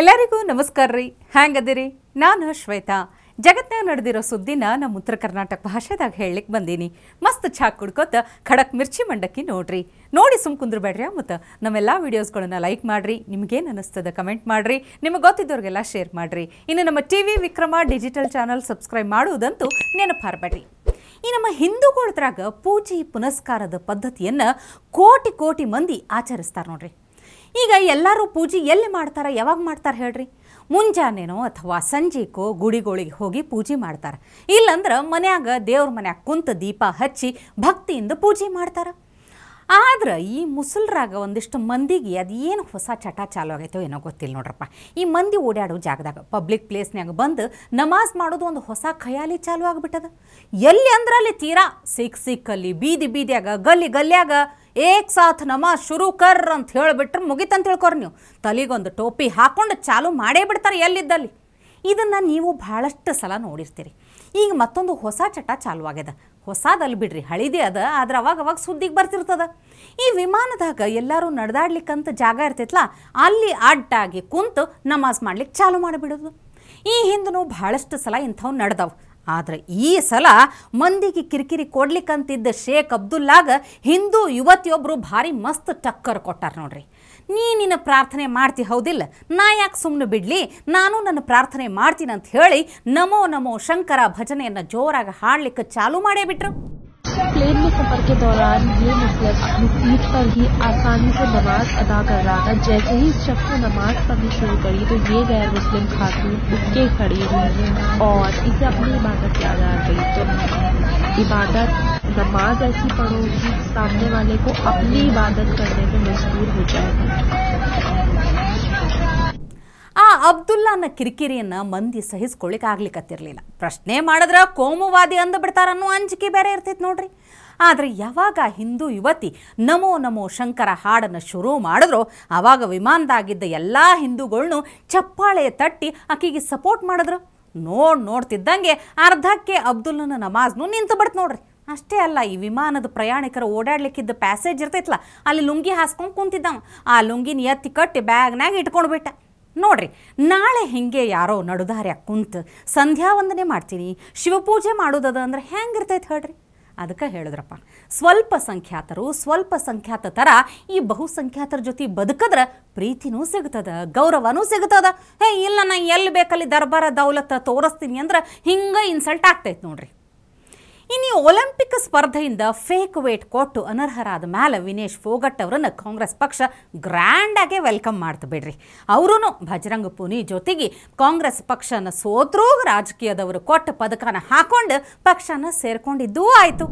ಎಲ್ಲರಿಗೂ ನಮಸ್ಕಾರ ರೀ. ಹ್ಯಾಂಗದಿರಿ? ನಾನು ಶ್ವೇತಾ. ಜಗತ್ನಾಗ ನಡೆದಿರೋ ಸುದ್ದಿನ ನಮ್ಮ ಉತ್ತರ ಕರ್ನಾಟಕ ಭಾಷೆದಾಗ ಹೇಳಲಿಕ್ಕೆ ಬಂದೀನಿ. ಮಸ್ತ್ ಛಾಕ್ ಕುಡ್ಕೋತ ಖಡಕ್ ಮಿರ್ಚಿ ಮಂಡಕ್ಕಿ ನೋಡ್ರಿ. ನೋಡಿ ಸುಮ್ ಕುಂದ್ರಬೇಡ್ರಿ ಮತ್ತು. ನಮ್ಮೆಲ್ಲ ವೀಡಿಯೋಸ್ಗಳನ್ನ ಲೈಕ್ ಮಾಡ್ರಿ. ನಿಮಗೇನು ಅನ್ನಿಸ್ತದ ಕಮೆಂಟ್ ಮಾಡ್ರಿ. ನಿಮಗೆ ಗೊತ್ತಿದ್ದವ್ರಿಗೆಲ್ಲ ಶೇರ್ ಮಾಡ್ರಿ. ಇನ್ನು ನಮ್ಮ T V Vikrama digital channel subscribe ಮಾಡುವುದಂತೂ ನೆನಪಾರಬೇಡ್ರಿ. ಈ ನಮ್ಮ ಹಿಂದೂಗಳದ್ರಾಗ ಪೂಜೆ ಪುನಸ್ಕಾರದ ಪದ್ಧತಿಯನ್ನು ಕೋಟಿ ಕೋಟಿ ಮಂದಿ ಆಚರಿಸ್ತಾರೆ ನೋಡ್ರಿ. ಈಗ ಎಲ್ಲರೂ ಪೂಜೆ ಎಲ್ಲಿ ಮಾಡ್ತಾರೆ, ಯಾವಾಗ ಮಾಡ್ತಾರೆ ಹೇಳ್ರಿ? ಮುಂಜಾನೆನೋ ಅಥವಾ ಸಂಜೆಕೋ ಗುಡಿಗಳಿಗೆ ಹೋಗಿ ಪೂಜೆ ಮಾಡ್ತಾರೆ. ಇಲ್ಲಂದ್ರೆ ಮನ್ಯಾಗ ದೇವ್ರ ಮನ್ಯಾಗ ಕುಂತ ದೀಪ ಹಚ್ಚಿ ಭಕ್ತಿಯಿಂದ ಪೂಜೆ ಮಾಡ್ತಾರೆ. ಆದ್ರೆ ಈ ಮುಸಲ್ರಾಗ ಒಂದಿಷ್ಟು ಮಂದಿಗೆ ಅದು ಹೊಸ ಚಟ ಚಾಲು ಆಗೈತೋ ಏನೋ ಗೊತ್ತಿಲ್ಲ ನೋಡ್ರಪ್ಪ. ಈ ಮಂದಿ ಓಡಾಡೋ ಜಾಗದಾಗ ಪಬ್ಲಿಕ್ ಪ್ಲೇಸ್ನ್ಯಾಗ ಬಂದು ನಮಾಜ್ ಮಾಡೋದು ಒಂದು ಹೊಸ ಖಯಾಲಿ ಚಾಲು ಆಗಿಬಿಟ್ಟದ. ಎಲ್ಲಿ ಅಂದ್ರೆ ಅಲ್ಲಿ ತೀರಾ ಸಿಕ್ ಸಿಕ್ಕಲ್ಲಿ ಬೀದಿ ಬೀದಿಯಾಗ ಗಲ್ಲಿ ಗಲ್ಯಾಗ ಏಕ್ ಸಾಥ್ ನಮಾಜ್ ಶುರು ಕರ್ ಅಂತ ಹೇಳಿಬಿಟ್ರೆ ಮುಗಿತಂತ ತಿಳ್ಕೊರಿ ನೀವು. ತಲೆಗೊಂದು ಟೋಪಿ ಹಾಕೊಂಡು ಚಾಲು ಮಾಡೇ ಬಿಡ್ತಾರೆ ಎಲ್ಲಿದ್ದಲ್ಲಿ. ಇದನ್ನು ನೀವು ಭಾಳಷ್ಟು ಸಲ ನೋಡಿರ್ತೀರಿ. ಈಗ ಮತ್ತೊಂದು ಹೊಸ ಚಟ ಚಾಲು ಆಗ್ಯದ ಹೊಸದಲ್ಲಿ ಬಿಡ್ರಿ, ಹಳಿದೇ ಅದ, ಆದ್ರೆ ಅವಾಗ ಅವಾಗ ಸುದ್ದಿಗೆ ಬರ್ತಿರ್ತದ. ಈ ವಿಮಾನದಾಗ ಎಲ್ಲರೂ ನಡೆದಾಡ್ಲಿಕ್ಕಂತ ಜಾಗ ಇರ್ತೈತಲ್ಲ ಅಲ್ಲಿ ಅಡ್ಡಾಗಿ ಕುಂತು ನಮಾಜ್ ಮಾಡ್ಲಿಕ್ಕೆ ಚಾಲು ಮಾಡಿಬಿಡೋದು. ಈ ಹಿಂದೂ ಭಾಳಷ್ಟು ಸಲ ಇಂಥವು ನಡೆದವು. ಆದ್ರೆ ಈ ಸಲ ಮಂದಿಗೆ ಕಿರಿಕಿರಿ ಕೊಡ್ಲಿಕ್ಕಂತಿದ್ದ ಶೇಖ್ ಅಬ್ದುಲ್ಲಾಗ ಹಿಂದೂ ಯುವತಿಯೊಬ್ಬರು ಭಾರಿ ಮಸ್ತ್ ಟಕ್ಕರ್ ಕೊಟ್ಟಾರ ನೋಡ್ರಿ. ನೀ ನಿನ್ನ ಪ್ರಾರ್ಥನೆ ಮಾಡ್ತಿ ಹೌದಿಲ್ಲ ನಾ ಯಾಕೆ ಸುಮ್ಮನೆ ಬಿಡ್ಲಿ ನಾನು ನನ್ನ ಪ್ರಾರ್ಥನೆ ಮಾಡ್ತೀನಿ ಅಂತ ಹೇಳಿ ನಮೋ ನಮೋ ಶಂಕರ ಭಜನೆಯನ್ನು ಜೋರಾಗಿ ಹಾಡ್ಲಿಕ್ಕೆ ಚಾಲು ಮಾಡೇ ಬಿಟ್ರು प्लेन में सफर के दौरान ये मुस्लिम अपनी सीट पर ही आसानी से नमाज अदा कर रहा था जैसे ही इस शख्स ने नमाज पढ़नी शुरू करी तो ये गैर मुस्लिम खातून उठ के खड़ी हुई और इसे अपनी इबादत याद आ गई तो इबादत नमाज ऐसी पढ़ो कि सामने वाले को अपनी इबादत करने में मजबूर हो जाएगा ಆ ಅಬ್ದುಲ್ಲಾನ ಕಿರಿಕಿರಿಯನ್ನ ಮಂದಿ ಸಹಿಸ್ಕೊಳ್ಳಿಕ್ ಆಗ್ಲಿಕ್ಕತ್ತಿರ್ಲಿಲ್ಲ ಪ್ರಶ್ನೆ ಮಾಡಿದ್ರ ಕೋಮುವಾದಿ ಅಂದು ಬಿಡ್ತಾರನ್ನೋ ಅಂಜಿಕೆ ಬೇರೆ ಇರ್ತೈತೆ ನೋಡ್ರಿ ಆದ್ರೆ ಯಾವಾಗ ಹಿಂದೂ ಯುವತಿ ನಮೋ ನಮೋ ಶಂಕರ ಹಾಡನ್ನು ಶುರು ಮಾಡಿದ್ರು ಆವಾಗ ವಿಮಾನದಾಗಿದ್ದ ಎಲ್ಲ ಹಿಂದೂಗಳ್ನು ಚಪ್ಪಾಳೆ ತಟ್ಟಿ ಆಕೆಗೆ ಸಪೋರ್ಟ್ ಮಾಡಿದ್ರು ನೋಡ್ ನೋಡ್ತಿದ್ದಂಗೆ ಅರ್ಧಕ್ಕೆ ಅಬ್ದುಲ್ಲನ ನಮಾಜ್ನು ನಿಂತು ಬಿಡ್ತು ನೋಡ್ರಿ ಅಷ್ಟೇ ಅಲ್ಲ, ಈ ವಿಮಾನದ ಪ್ರಯಾಣಿಕರು ಓಡಾಡ್ಲಿಕ್ಕಿದ್ದ ಪ್ಯಾಸೇಜ್ ಇರ್ತೈತಲ್ಲ ಅಲ್ಲಿ ಲುಂಗಿ ಹಾಸ್ಕೊಂಡು ಕುಂತಿದ್ದವ. ಆ ಲುಂಗಿನ ಎತ್ತಿ ಕಟ್ಟಿ ಬ್ಯಾಗ್ನಾಗ ಇಟ್ಕೊಂಡು ಬಿಟ್ಟ. ನೋಡ್ರಿ, ನಾಳೆ ಹಿಂಗೆ ಯಾರೋ ನಡುದಾರ್ಯ ಕುಂತು ಸಂಧ್ಯಾ ವಂದನೆ ಮಾಡ್ತೀನಿ, ಶಿವಪೂಜೆ ಮಾಡೋದದ ಅಂದ್ರೆ ಹೆಂಗಿರ್ತೈತೆ ಹೇಳ್ರಿ? ಅದಕ್ಕೆ ಹೇಳಿದ್ರಪ್ಪ, ಸ್ವಲ್ಪ ಸಂಖ್ಯಾತರು, ಸ್ವಲ್ಪ ಸಂಖ್ಯಾತ ಥರ ಈ ಬಹುಸಂಖ್ಯಾತರ ಜೊತೆ ಬದುಕಿದ್ರೆ ಪ್ರೀತಿನೂ ಸಿಗ್ತದ, ಗೌರವನೂ ಸಿಗ್ತದ. ಹೇ, ಇಲ್ಲ ನಾ ಎಲ್ಲಿ ಬೇಕಲ್ಲಿ ದರ್ಬಾರ ದೌಲತ್ತ ತೋರಿಸ್ತೀನಿ ಅಂದ್ರೆ ಹಿಂಗೆ ಇನ್ಸಲ್ಟ್ ಆಗ್ತೈತೆ ನೋಡ್ರಿ. ಇನ್ನು ಒಲಿಂಪಿಕ್ ಸ್ಪರ್ಧೆಯಿಂದ ಫೇಕ್ ವೇಟ್ ಕೊಟ್ಟು ಅನರ್ಹರಾದ ಮೇಲೆ ವಿನೇಶ್ ಫೋಗಟ್ ಅವರನ್ನು ಕಾಂಗ್ರೆಸ್ ಪಕ್ಷ ಗ್ರ್ಯಾಂಡಾಗೆ ವೆಲ್ಕಮ್ ಮಾಡ್ತು ಬಿಡ್ರಿ. ಅವರೂ ಭಜರಂಗ ಪುನಿ ಜೊತೆಗೆ ಕಾಂಗ್ರೆಸ್ ಪಕ್ಷನ ಸೋತ್ರೂ ರಾಜಕೀಯದವರು ಕೊಟ್ಟ ಪದಕನ ಹಾಕೊಂಡು ಪಕ್ಷನ ಸೇರ್ಕೊಂಡಿದ್ದೂ ಆಯಿತು.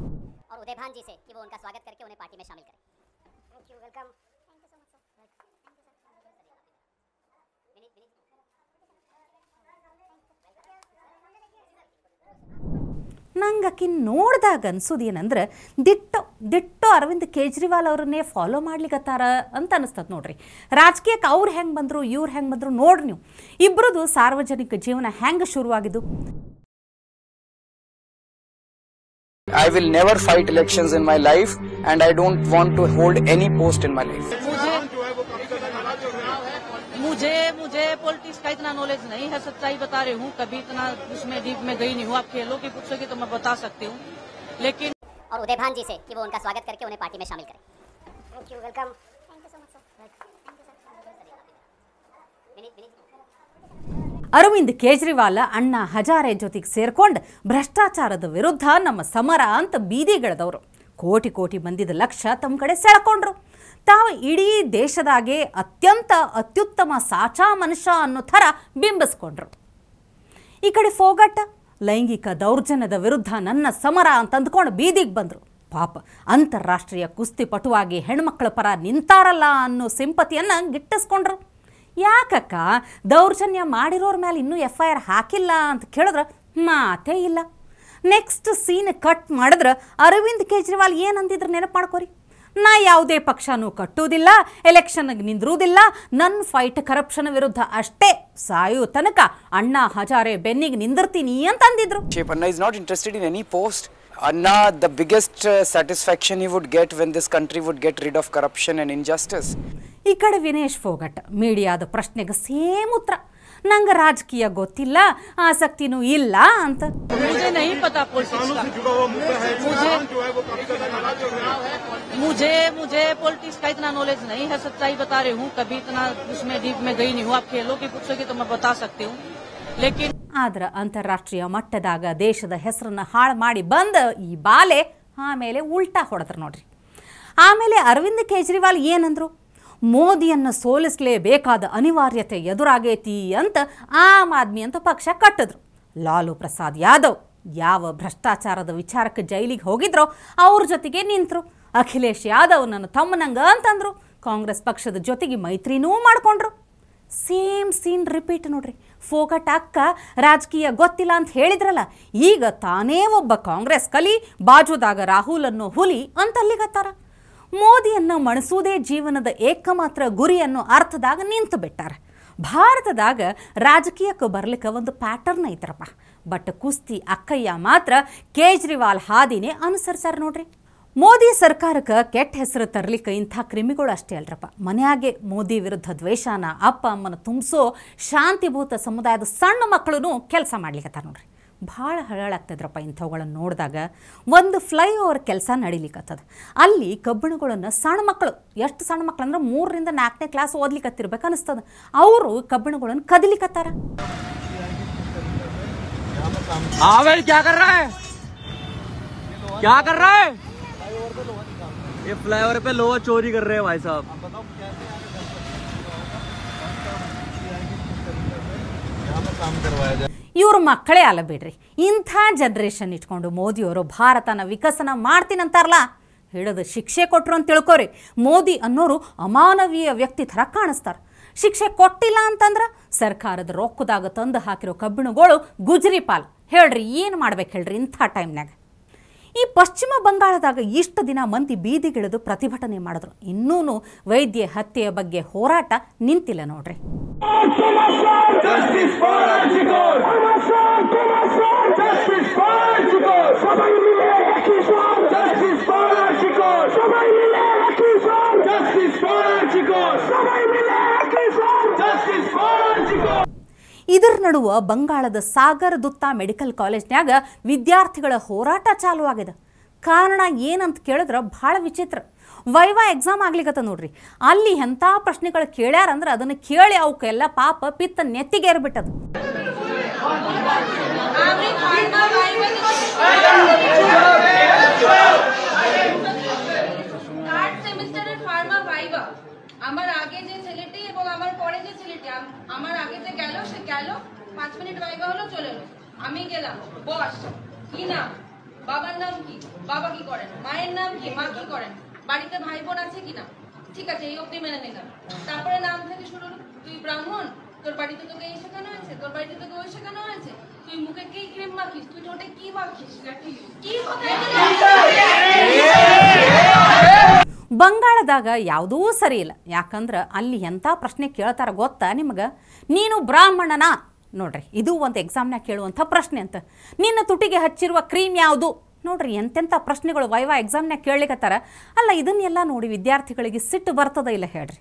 ನಂಗೆ ಆಕಿನ ನೋಡಿದಾಗ ಅನ್ಸೋದೇನಂದ್ರೆ ದಿಟ್ಟು ದಿಟ್ಟು ಅರವಿಂದ್ ಕೇಜ್ರಿವಾಲ್ ಅವ್ರನ್ನೇ ಫಾಲೋ ಮಾಡ್ಲಿಕ್ಕತ್ತಾರ ಅಂತ ಅನಿಸ್ತದೆ ನೋಡ್ರಿ. ರಾಜಕೀಯಕ್ಕೆ ಅವ್ರು ಹೆಂಗೆ ಬಂದರು ಇವ್ರು ಹೆಂಗೆ ಬಂದರು ನೋಡ್ರಿ ನೀವು. ಇಬ್ಬರದು ಸಾರ್ವಜನಿಕ ಜೀವನ ಹೆಂಗೆ ಶುರುವಾಗಿದ್ದು? I will never fight elections in my life and I don't want to hold any post in my life. मुझे मुझे पॉलिटिक्स का इतना नॉलेज नहीं है सच्चाई बता रही हूँ कभी इतना उसमें डीप में गई नहीं हूँ आप खेलों की पूछोगे तो मैं बता सकती हूँ लेकिन और उदय भान जी से कि वो उनका स्वागत करके उन्हें पार्टी में शामिल करें thank you welcome thank you so much sir Arvind Kejriwal Anna Hazare ಜೊತೆಗೆ ಸೇರ್ಕೊಂಡು ಭ್ರಷ್ಟಾಚಾರದ ವಿರುದ್ಧ ನಮ್ಮ ಸಮರ ಅಂತ ಬೀದಿಗಿಳಿದವರು ಕೋಟಿ ಕೋಟಿ ಮಂದಿದ ಲಕ್ಷ್ಯ ತಮ್ಮ ಕಡೆ ಸೆಳ್ಕೊಂಡ್ರು ತಾವು ಇಡೀ ದೇಶದಾಗೆ ಅತ್ಯಂತ ಅತ್ಯುತ್ತಮ ಸಾಚಾ ಮನುಷ್ಯ ಅನ್ನೋ ಥರ ಬಿಂಬಿಸ್ಕೊಂಡ್ರು. ಈ ಕಡೆ ಫೋಗಟ್ಟ ಲೈಂಗಿಕ ದೌರ್ಜನ್ಯದ ವಿರುದ್ಧ ನನ್ನ ಸಮರ ಅಂತ ಅಂದ್ಕೊಂಡು ಬೀದಿಗೆ ಬಂದರು. ಪಾಪ ಅಂತಾರಾಷ್ಟ್ರೀಯ ಕುಸ್ತಿಪಟುವಾಗಿ ಹೆಣ್ಮಕ್ಳ ಪರ ನಿಂತಾರಲ್ಲ ಅನ್ನೋ ಸಿಂಪತಿಯನ್ನು ಗಿಟ್ಟಿಸ್ಕೊಂಡ್ರು. ಯಾಕಕ್ಕ? ದೌರ್ಜನ್ಯ ಮಾಡಿರೋರ ಮೇಲೆ ಇನ್ನೂ ಎಫ್ ಐ ಆರ್ ಹಾಕಿಲ್ಲ ಅಂತ ಕೇಳಿದ್ರೆ ಮಾತೇ ಇಲ್ಲ. ನೆಕ್ಸ್ಟ್ ಸೀನ್ ಕಟ್ ಮಾಡಿದ್ರೆ ಅರವಿಂದ್ ಕೇಜ್ರಿವಾಲ್ ಏನಂದಿದ್ರು ನೆನಪು ಮಾಡ್ಕೊರಿ? ನಾ ಯಾವುದೇ ಪಕ್ಷನೂ ಕಟ್ಟುವುದಿಲ್ಲ ಎಲೆಕ್ಷನ್ಗೆ ನಿಂದಿರುವುದಿಲ್ಲ ನನ್ನ ಫೈಟ್ ಕರಪ್ಷನ್ ವಿರುದ್ಧ ಅಷ್ಟೇ ಸಾಯೋ ತನಕ ಅಣ್ಣಾ ಹಜಾರೆ ಬೆನ್ನಿಗೆ ನಿಂದಿರ್ತೀನಿ ಅಂತ ಅಂದಿದ್ರು Shape Anna the biggest uh, satisfaction he would get when this country would get rid of corruption and injustice. ಈ ಕಡೆ ವಿನೇಶ್ ಫೋಗಟ್ ಮೀಡಿಯಾದ ಪ್ರಶ್ನೆಗೆ ಸೇಮ್ ಉತ್ತರ ನಂಗೆ ರಾಜಕೀಯ ಗೊತ್ತಿಲ್ಲ ಆಸಕ್ತಿನೂ ಇಲ್ಲ ಅಂತ मुझे नहीं पता पॉलिटिक्स का मुझे मुझे मुझे पॉलिटिक्स का इतना नॉलेज नहीं है सच्चाई बता रही हूँ कभी इतना उसमें डीप में गई नहीं हूँ आप खेलों की पूछोगे तो मैं बता सकती हूँ लेकिन ಆದ್ರೆ ಅಂತಾರಾಷ್ಟ್ರೀಯ ಮಟ್ಟದಾಗ ದೇಶದ ಹೆಸರನ್ನ ಹಾಳು ಮಾಡಿ ಬಂದ ಈ ಬಾಲೆ ಆಮೇಲೆ ಉಲ್ಟಾ ಹೊಡೆದ್ರು ನೋಡ್ರಿ ಆಮೇಲೆ ಅರವಿಂದ್ ಕೇಜ್ರಿವಾಲ್ ಏನಂದ್ರು ಮೋದಿಯನ್ನು ಸೋಲಿಸಲೇಬೇಕಾದ ಅನಿವಾರ್ಯತೆ ಎದುರಾಗೈತಿ ಅಂತ ಆಮ್ ಆದ್ಮಿ ಅಂತ ಪಕ್ಷ ಕಟ್ಟಿದ್ರು ಲಾಲು ಪ್ರಸಾದ್ ಯಾದವ್ ಯಾವ ಭ್ರಷ್ಟಾಚಾರದ ವಿಚಾರಕ್ಕೆ ಜೈಲಿಗೆ ಹೋಗಿದ್ರೋ ಅವ್ರ ಜೊತೆಗೆ ನಿಂತರು ಅಖಿಲೇಶ್ ಯಾದವ್ ನನ್ನ ತಮ್ಮನಂಗ ಅಂತಂದ್ರು. ಕಾಂಗ್ರೆಸ್ ಪಕ್ಷದ ಜೊತೆಗೆ ಮೈತ್ರಿನೂ ಮಾಡ್ಕೊಂಡ್ರು. ಸೇಮ್ ಸೀನ್ ರಿಪೀಟ್ ನೋಡ್ರಿ. ಫೋಕಟ್ ಅಕ್ಕ ರಾಜಕೀಯ ಗೊತ್ತಿಲ್ಲ ಅಂತ ಹೇಳಿದ್ರಲ್ಲ, ಈಗ ತಾನೇ ಒಬ್ಬ ಕಾಂಗ್ರೆಸ್ ಕಲಿ ಬಾಜುದಾಗ ರಾಹುಲ್ ಅನ್ನೋ ಹುಲಿ ಅಂತ ಅಲ್ಲಿಗತ್ತಾರ. ಮೋದಿಯನ್ನು ಮಣಸೂದೇ ಜೀವನದ ಏಕಮಾತ್ರ ಗುರಿ ಅನ್ನೋ ಅರ್ಥದಾಗ ನಿಂತು ಬಿಟ್ಟಾರ. ಭಾರತದಾಗ ರಾಜಕೀಯಕ್ಕೆ ಬರ್ಲಿಕ್ಕೆ ಒಂದು ಪ್ಯಾಟರ್ನ್ ಐತ್ರಪ್ಪ. ಬಟ್ ಕುಸ್ತಿ ಅಕ್ಕಯ್ಯ ಮಾತ್ರ ಕೇಜ್ರಿವಾಲ್ ಹಾದಿನೇ ಅನುಸರಿಸ್ಯಾರ ನೋಡ್ರಿ. ಮೋದಿ ಸರ್ಕಾರಕ್ಕೆ ಕೆಟ್ಟ ಹೆಸರು ತರಲಿಕ್ಕೆ ಇಂಥ ಕ್ರಿಮಿಗಳು ಅಷ್ಟೇ ಅಲ್ರಪ್ಪ ಮನ್ಯಾಗೆ ಮೋದಿ ವಿರುದ್ಧ ದ್ವೇಷನ ಅಪ್ಪ ಅಮ್ಮನ ತುಂಬಿಸೋ ಶಾಂತಿಭೂತ ಸಮುದಾಯದ ಸಣ್ಣ ಮಕ್ಕಳು ಕೆಲಸ ಮಾಡ್ಲಿಕ್ಕತ್ತಾರ ನೋಡ್ರಿ ಭಾಳ ಹಳಾಗ್ತದ್ರಪ್ಪ ಇಂಥವುಗಳನ್ನು ನೋಡಿದಾಗ ಒಂದು ಫ್ಲೈ ಓವರ್ ಕೆಲಸ ನಡಿಲಿಕ್ಕತ್ತದ ಅಲ್ಲಿ ಕಬ್ಬಿಣಗಳನ್ನು ಸಣ್ಣ ಮಕ್ಕಳು ಎಷ್ಟು ಸಣ್ಣ ಮಕ್ಕಳು ಅಂದ್ರೆ ಮೂರರಿಂದ ನಾಲ್ಕನೇ ಕ್ಲಾಸ್ ಓದ್ಲಿಕ್ಕತ್ತಿರ್ಬೇಕು ಅನಿಸ್ತದ ಅವರು ಕಬ್ಬಿಣಗಳನ್ನು ಕದಿಲಿಕ್ಕತ್ತಾರ हाँ भाई क्या कर रहा है क्या कर रहा है ये फ्लाईओवर पे लोहा चोरी कर रहे हैं भाई साहब ಇವ್ರ ಮಕ್ಕಳೇ ಅಲ್ಲ ಬಿಡ್ರಿ ಇಂಥ ಜನ್ರೇಷನ್ ಇಟ್ಕೊಂಡು ಮೋದಿಯವರು ಭಾರತನ ವಿಕಸನ ಮಾಡ್ತೀನಂತಾರಲ್ಲ ಹಿಡಿದು ಶಿಕ್ಷೆ ಕೊಟ್ರು ಅಂತ ತಿಳ್ಕೊರಿ ಮೋದಿ ಅನ್ನೋರು ಅಮಾನವೀಯ ವ್ಯಕ್ತಿ ಥರ ಕಾಣಿಸ್ತಾರೆ ಶಿಕ್ಷೆ ಕೊಟ್ಟಿಲ್ಲ ಅಂತಂದ್ರೆ ಸರ್ಕಾರದ ರೊಕ್ಕದಾಗ ತಂದು ಹಾಕಿರೋ ಕಬ್ಬಿಣಗಳು ಗುಜರಿ ಪಾಲ್ ಹೇಳ್ರಿ ಏನು ಮಾಡ್ಬೇಕು ಹೇಳ್ರಿ ಇಂಥ ಟೈಮ್ನಾಗ ಈ ಪಶ್ಚಿಮ ಬಂಗಾಳದಾಗ ಇಷ್ಟು ದಿನ ಮಂದಿ ಬೀದಿಗಿಳಿದು ಪ್ರತಿಭಟನೆ ಮಾಡಿದ್ರು. ಇನ್ನೂ ವೈದ್ಯ ಹತ್ಯೆಯ ಬಗ್ಗೆ ಹೋರಾಟ ನಿಂತಿಲ್ಲ ನೋಡ್ರಿ. ಇದರ ನಡುವ ಬಂಗಾಳದ ಸಾಗರ ದುತ್ತ ಮೆಡಿಕಲ್ ಕಾಲೇಜ್ನ್ಯಾಗ ವಿದ್ಯಾರ್ಥಿಗಳ ಹೋರಾಟ ಚಾಲು ಆಗಿದೆ ಕಾರಣ ಏನಂತ ಕೇಳಿದ್ರೆ ಭಾಳ ವಿಚಿತ್ರ. ವೈವಾ ಎಕ್ಸಾಮ್ ಆಗ್ಲಿಕ್ಕೆ ನೋಡ್ರಿ. ಅಲ್ಲಿ ಎಂಥ ಪ್ರಶ್ನೆಗಳು ಕೇಳ್ಯಾರ ಅಂದ್ರೆ ಅದನ್ನು ಕೇಳಿ ಅವಕ್ಕೆಲ್ಲ ಪಾಪ ಪಿತ್ತ ನೆತ್ತಿಗೇರ್ಬಿಟ್ಟದು ಬಿಟ್ಟದು আমার আগে যে ছেলেটি এবং আমার পরে যে ছেলেটি আমার আগে যে গেল, সে গেল, পাঁচ মিনিট ভাইবা হলো, চলে এলো। আমি গেলাম, বস, কি নাম? বাবার নাম কি? বাবা কি করেন? মায়ের নাম কি? মা কি করেন? বাড়িতে ভাই বোন আছে কিনা ঠিক আছে, এই অবধি মেনে নিলাম। তারপরে নাম থেকে শুরু তুই ব্রাহ্মণ? তোর বাড়িতে তোকে এই শেখানো হয়েছে? তোর বাড়িতে তোকে ওই শেখানো হয়েছে? তুই মুখে কি ক্রিম মাখিস? তুই ঠোঁটে কি মাখিস? কি কোথায় ಬಂಗಾಳದಾಗ ಯಾವುದೂ ಸರಿ ಇಲ್ಲ. ಯಾಕಂದ್ರೆ ಅಲ್ಲಿ ಎಂಥ ಪ್ರಶ್ನೆ ಕೇಳ್ತಾರ ಗೊತ್ತಾ ನಿಮಗೆ? ನೀನು ಬ್ರಾಹ್ಮಣನ? ನೋಡ್ರಿ, ಇದು ಒಂದು ಎಕ್ಸಾಮ್ನಾಗ ಕೇಳುವಂಥ ಪ್ರಶ್ನೆ ಅಂತ. ನಿನ್ನ ತುಟಿಗೆ ಹಚ್ಚಿರುವ ಕ್ರೀಮ್ ಯಾವುದು? ನೋಡ್ರಿ, ಎಂತೆಂಥ ಪ್ರಶ್ನೆಗಳು ವೈವಾ ಎಕ್ಸಾಮ್ನಾಗ ಕೇಳಲಿಕ್ಕತ್ತಾರ ಅಲ್ಲ, ಇದನ್ನೆಲ್ಲ ನೋಡಿ ವಿದ್ಯಾರ್ಥಿಗಳಿಗೆ ಸಿಟ್ಟು ಬರ್ತದ ಇಲ್ಲ ಹೇಳ್ರಿ.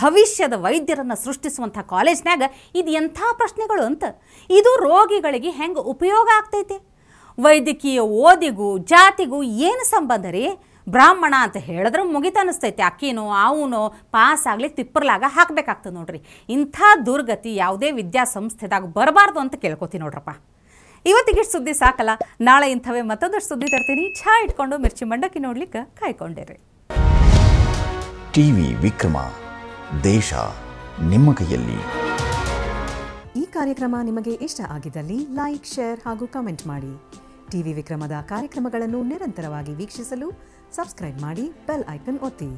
ಭವಿಷ್ಯದ ವೈದ್ಯರನ್ನು ಸೃಷ್ಟಿಸುವಂಥ ಕಾಲೇಜ್ನಾಗ ಇದು ಎಂಥ ಪ್ರಶ್ನೆಗಳು ಅಂತ? ಇದು ರೋಗಿಗಳಿಗೆ ಹೆಂಗೆ ಉಪಯೋಗ ಆಗ್ತೈತಿ? ವೈದ್ಯಕೀಯ ಓದಿಗೂ ಜಾತಿಗೂ ಏನು ಸಂಬಂಧ ರೀ? ಬ್ರಾಹ್ಮಣ ಅಂತ ಹೇಳಿದ್ರೆ ಮುಗಿತ ಅನಿಸ್ತೈತಿ. ಅಕ್ಕಿನೋ ಅವನೋ ಪಾಸ್ ಆಗಲಿ ತಿಪ್ಪರ್ಲಾಗ ಹಾಕಬೇಕಾಗ್ತದೆ ನೋಡ್ರಿ. ಇಂಥ ದುರ್ಗತಿ ಯಾವುದೇ ವಿದ್ಯಾಸಂಸ್ಥೆದಾಗ ಬರಬಾರ್ದು ಅಂತ ಕೇಳ್ಕೊತೀನಿ ನೋಡ್ರಪ್ಪ. ಇವತ್ತಿಗೆ ಇಷ್ಟ್ ಸುದ್ದಿ ಸಾಕಲ್ಲ. ನಾಳೆ ಇಂಥವೇ ಮತ್ತೊಂದಷ್ಟು ಸುದ್ದಿ ತರ್ತೀನಿ. ಛಾ ಇಟ್ಕೊಂಡು ಮಿರ್ಚಿ ಮಂಡಕ್ಕಿ ನೋಡ್ಲಿಕ್ಕೆ ಕಾಯ್ಕೊಂಡಿರಿ. ಟಿವಿ ವಿಕ್ರಮ. ದೇಶ ನಿಮ್ಮ ಕೈಯಲ್ಲಿ. ಈ ಕಾರ್ಯಕ್ರಮ ನಿಮಗೆ ಇಷ್ಟ ಆಗಿದ್ದಲ್ಲಿ ಲೈಕ್ ಶೇರ್ ಹಾಗೂ ಕಮೆಂಟ್ ಮಾಡಿ. ಟಿವಿ ವಿಕ್ರಮದ ಕಾರ್ಯಕ್ರಮಗಳನ್ನು ನಿರಂತರವಾಗಿ ವೀಕ್ಷಿಸಲು ಸಬ್ಸ್ಕ್ರೈಬ್ ಮಾಡಿ ಬೆಲ್ ಐಕನ್ ಒತ್ತಿ.